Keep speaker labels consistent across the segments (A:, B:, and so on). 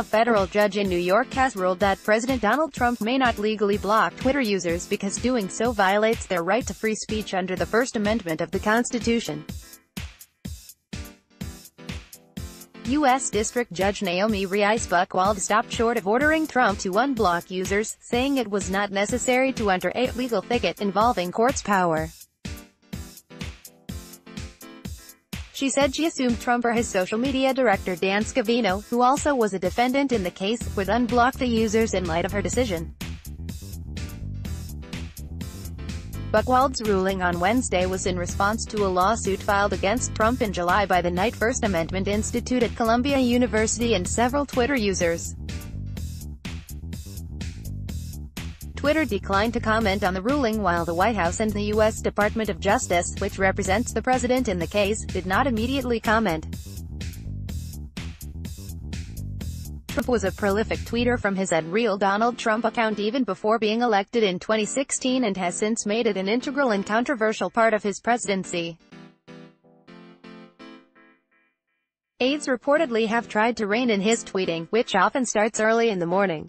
A: A federal judge in New York has ruled that President Donald Trump may not legally block Twitter users because doing so violates their right to free speech under the First Amendment of the Constitution. U.S. District Judge Naomi Reice Buchwald stopped short of ordering Trump to unblock users, saying it was not necessary to enter a legal thicket involving court's power. She said she assumed Trump or his social media director Dan Scavino, who also was a defendant in the case, would unblock the users in light of her decision. Buchwald's ruling on Wednesday was in response to a lawsuit filed against Trump in July by the Knight First Amendment Institute at Columbia University and several Twitter users. Twitter declined to comment on the ruling while the White House and the U.S. Department of Justice, which represents the president in the case, did not immediately comment. Trump was a prolific tweeter from his at Real Donald Trump account even before being elected in 2016 and has since made it an integral and controversial part of his presidency. Aides reportedly have tried to rein in his tweeting, which often starts early in the morning.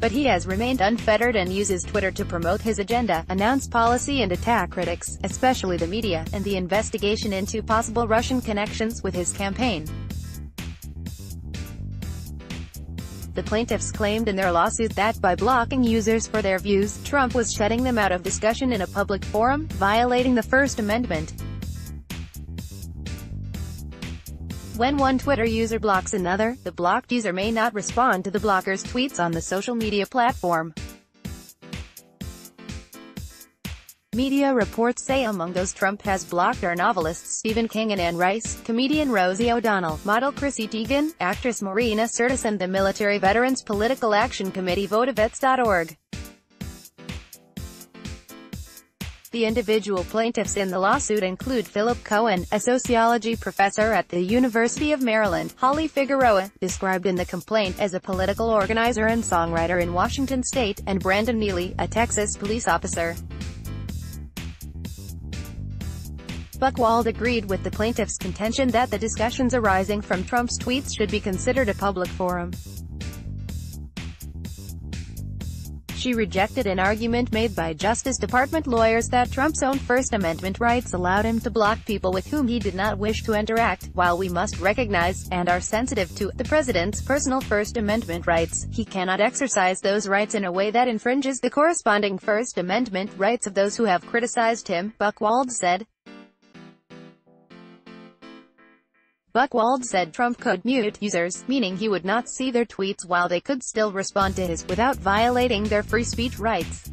A: But he has remained unfettered and uses Twitter to promote his agenda, announce policy and attack critics, especially the media, and the investigation into possible Russian connections with his campaign. The plaintiffs claimed in their lawsuit that by blocking users for their views, Trump was shutting them out of discussion in a public forum, violating the First Amendment. When one Twitter user blocks another, the blocked user may not respond to the blocker's tweets on the social media platform. Media reports say among those Trump has blocked are novelists Stephen King and Anne Rice, comedian Rosie O'Donnell, model Chrissy Teigen, actress Marina Sirtis and the Military Veterans Political Action Committee VoteVets.org. The individual plaintiffs in the lawsuit include Philip Cohen, a sociology professor at the University of Maryland, Holly Figueroa, described in the complaint as a political organizer and songwriter in Washington state, and Brandon Neely, a Texas police officer. Buchwald agreed with the plaintiff's contention that the discussions arising from Trump's tweets should be considered a public forum. She rejected an argument made by Justice Department lawyers that Trump's own First Amendment rights allowed him to block people with whom he did not wish to interact. While we must recognize, and are sensitive to, the president's personal First Amendment rights, he cannot exercise those rights in a way that infringes the corresponding First Amendment rights of those who have criticized him, Buchwald said. Buchwald said Trump could mute users, meaning he would not see their tweets while they could still respond to his, without violating their free speech rights.